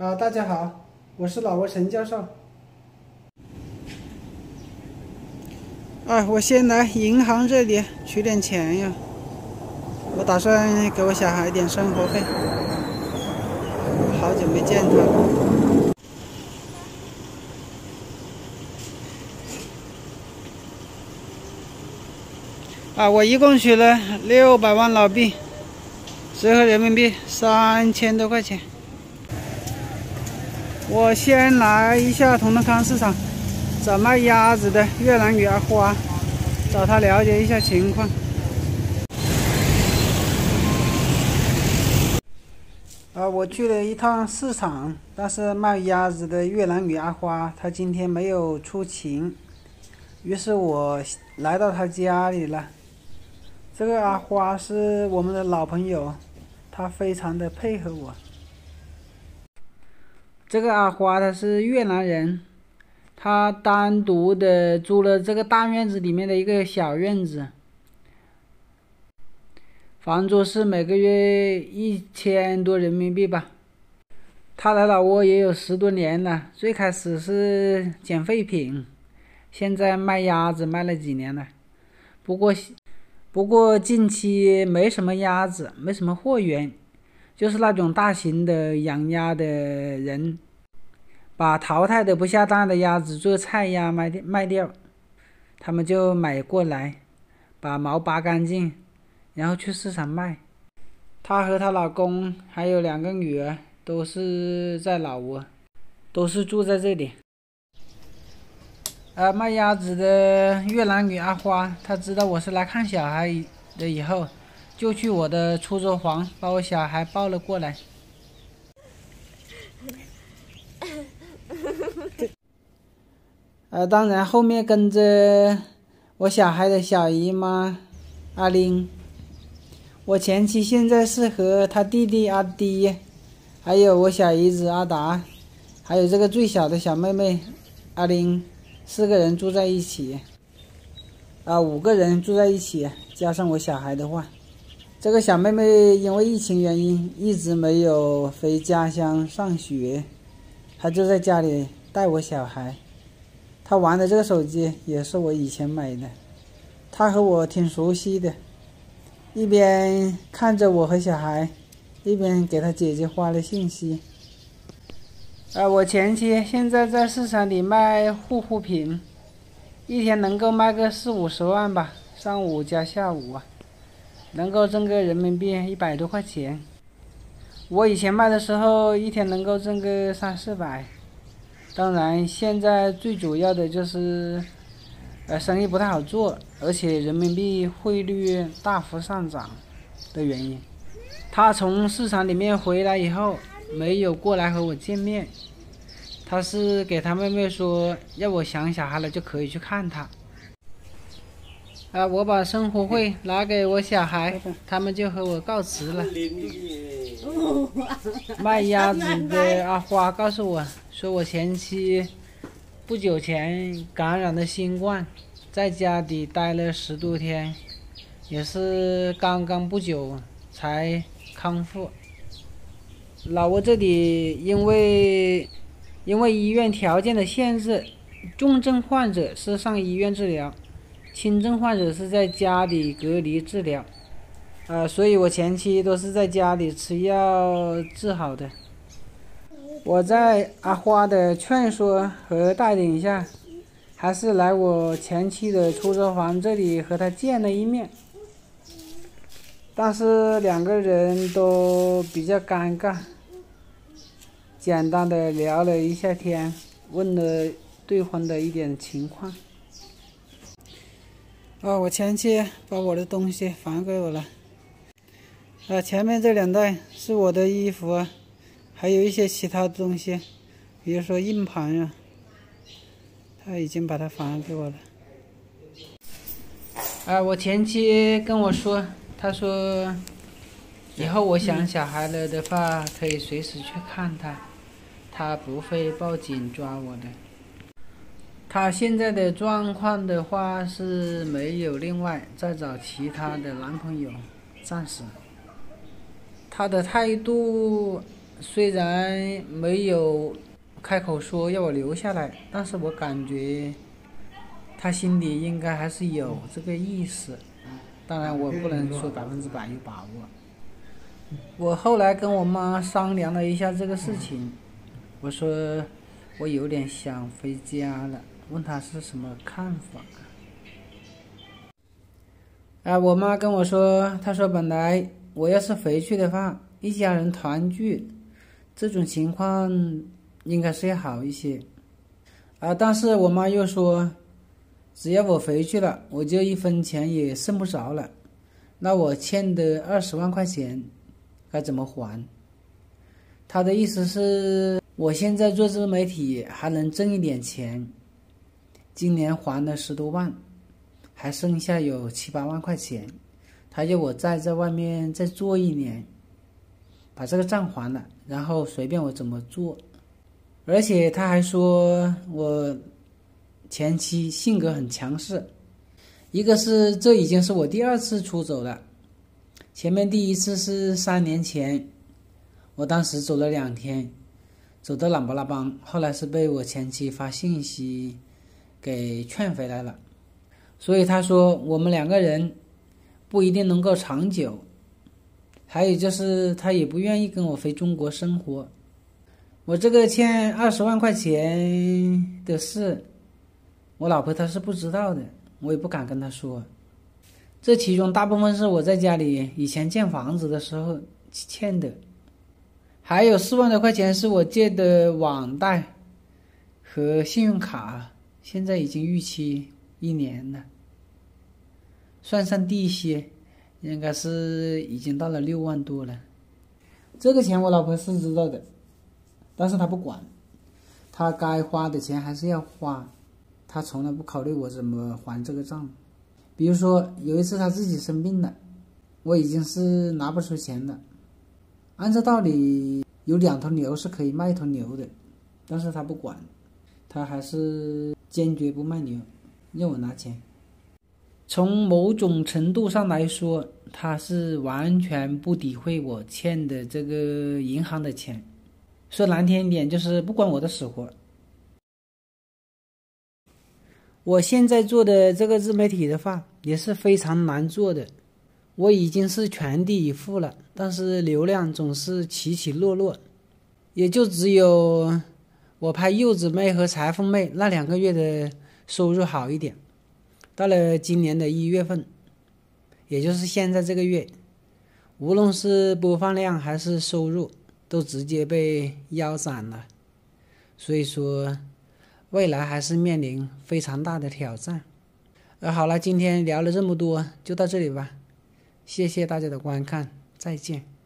啊，大家好，我是老挝陈教授。啊，我先来银行这里取点钱呀。我打算给我小孩点生活费，好久没见他了。啊，我一共取了六百万老币，折合人民币三千多块钱。我先来一下同德康市场，找卖鸭子的越南女阿花，找她了解一下情况。啊，我去了一趟市场，但是卖鸭子的越南女阿花她今天没有出勤，于是我来到她家里了。这个阿花是我们的老朋友，她非常的配合我。这个阿花她是越南人，她单独的租了这个大院子里面的一个小院子，房租是每个月一千多人民币吧。她来老挝也有十多年了，最开始是捡废品，现在卖鸭子卖了几年了。不过，不过近期没什么鸭子，没什么货源。就是那种大型的养鸭的人，把淘汰的不下蛋的鸭子做菜鸭卖掉卖掉，他们就买过来，把毛拔干净，然后去市场卖。她和她老公还有两个女儿都是在老挝，都是住在这里。呃，卖鸭子的越南女阿花，她知道我是来看小孩的以后。就去我的出租房，把我小孩抱了过来。呃，当然后面跟着我小孩的小姨妈阿玲。我前妻现在是和他弟弟阿迪，还有我小姨子阿达，还有这个最小的小妹妹阿玲，四个人住在一起。啊，五个人住在一起，加上我小孩的话。这个小妹妹因为疫情原因一直没有回家乡上学，她就在家里带我小孩。他玩的这个手机也是我以前买的，他和我挺熟悉的，一边看着我和小孩，一边给他姐姐发了信息。啊，我前妻现在在市场里卖护肤品，一天能够卖个四五十万吧，上午加下午啊。能够挣个人民币一百多块钱，我以前卖的时候一天能够挣个三四百。当然，现在最主要的就是，呃，生意不太好做，而且人民币汇率大幅上涨的原因。他从市场里面回来以后，没有过来和我见面，他是给他妹妹说，要我想小孩了就可以去看他。啊！我把生活费拿给我小孩，他们就和我告辞了。卖鸭子的阿花告诉我，说我前妻不久前感染了新冠，在家里待了十多天，也是刚刚不久才康复。老挝这里因为因为医院条件的限制，重症患者是上医院治疗。轻症患者是在家里隔离治疗，啊，所以我前期都是在家里吃药治好的。我在阿花的劝说和带领下，还是来我前妻的出租房这里和他见了一面，但是两个人都比较尴尬，简单的聊了一下天，问了对方的一点情况。啊，我前妻把我的东西还给我了。啊，前面这两袋是我的衣服啊，还有一些其他东西，比如说硬盘呀，他已经把它还给我了。啊，我前妻跟我说，他说以后我想小孩了的话，可以随时去看他，他不会报警抓我的。她现在的状况的话是没有另外再找其他的男朋友，暂时。她的态度虽然没有开口说要我留下来，但是我感觉他心里应该还是有这个意思。当然，我不能说百分之百有把握。我后来跟我妈商量了一下这个事情，我说我有点想回家了，问她是什么看法。啊，我妈跟我说，她说本来我要是回去的话，一家人团聚。这种情况应该是要好一些，啊！但是我妈又说，只要我回去了，我就一分钱也剩不着了。那我欠的二十万块钱该怎么还？她的意思是，我现在做自媒体还能挣一点钱，今年还了十多万，还剩下有七八万块钱，他要我再在外面再做一年。把这个账还了，然后随便我怎么做，而且他还说我前妻性格很强势，一个是这已经是我第二次出走了，前面第一次是三年前，我当时走了两天，走的懒不拉邦，后来是被我前妻发信息给劝回来了，所以他说我们两个人不一定能够长久。还有就是，他也不愿意跟我回中国生活。我这个欠二十万块钱的事，我老婆她是不知道的，我也不敢跟她说。这其中大部分是我在家里以前建房子的时候欠的，还有四万多块钱是我借的网贷和信用卡，现在已经逾期一年了，算上利息。应该是已经到了六万多了，这个钱我老婆是知道的，但是她不管，她该花的钱还是要花，她从来不考虑我怎么还这个账。比如说有一次她自己生病了，我已经是拿不出钱了，按照道理有两头牛是可以卖一头牛的，但是她不管，她还是坚决不卖牛，要我拿钱。从某种程度上来说，他是完全不理会我欠的这个银行的钱。说难听一点，就是不管我的死活。我现在做的这个自媒体的话，也是非常难做的。我已经是全力以赴了，但是流量总是起起落落，也就只有我拍柚子妹和裁缝妹那两个月的收入好一点。到了今年的一月份，也就是现在这个月，无论是播放量还是收入，都直接被腰斩了。所以说，未来还是面临非常大的挑战。呃，好了，今天聊了这么多，就到这里吧。谢谢大家的观看，再见。